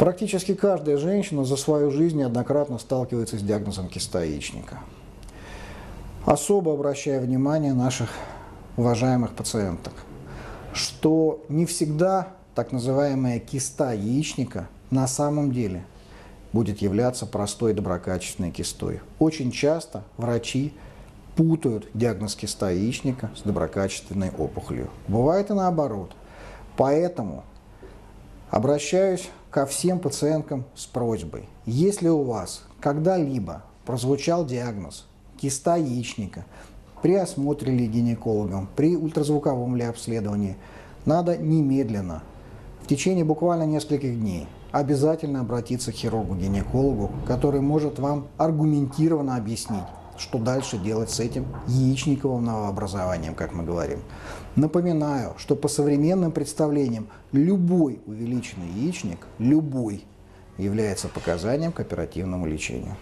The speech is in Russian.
Практически каждая женщина за свою жизнь неоднократно сталкивается с диагнозом киста яичника. Особо обращая внимание наших уважаемых пациенток, что не всегда так называемая киста яичника на самом деле будет являться простой доброкачественной кистой. Очень часто врачи путают диагноз киста яичника с доброкачественной опухолью. Бывает и наоборот. Поэтому обращаюсь ко всем пациенткам с просьбой. Если у вас когда-либо прозвучал диагноз киста яичника при осмотре ли гинекологом, при ультразвуковом ли обследовании, надо немедленно, в течение буквально нескольких дней, обязательно обратиться к хирургу-гинекологу, который может вам аргументированно объяснить, что дальше делать с этим яичниковым новообразованием, как мы говорим. Напоминаю, что по современным представлениям любой увеличенный яичник, любой, является показанием к оперативному лечению.